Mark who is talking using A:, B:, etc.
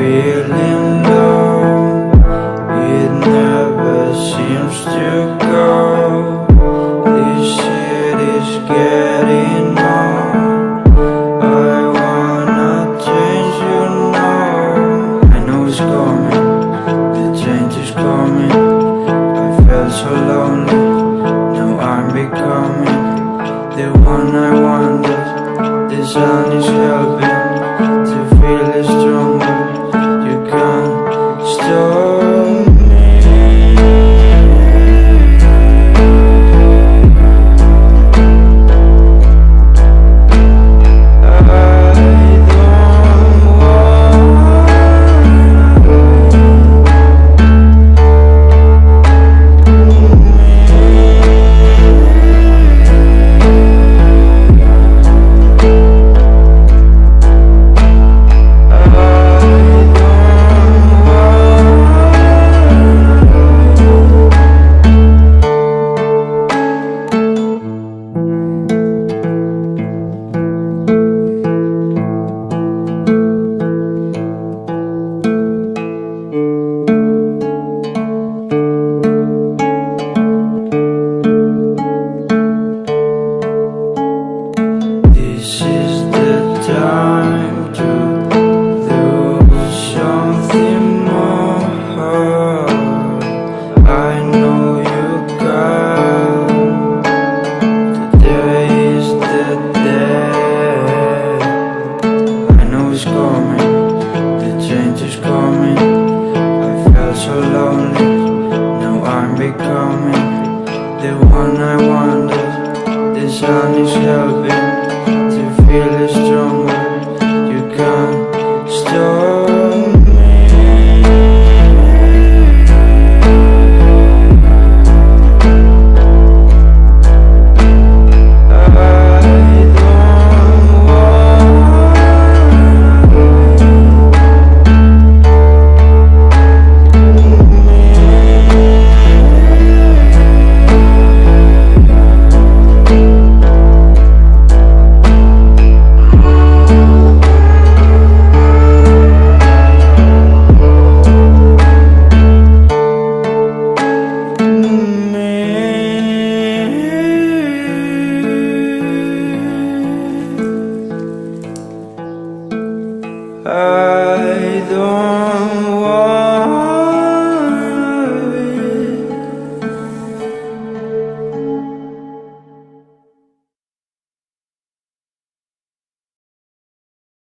A: feeling low. It never seems to go. Time to do something more. I know you can. Today is the day. I know it's coming. The change is coming. I felt so lonely. Now I'm becoming the one I wanted. The sun is helping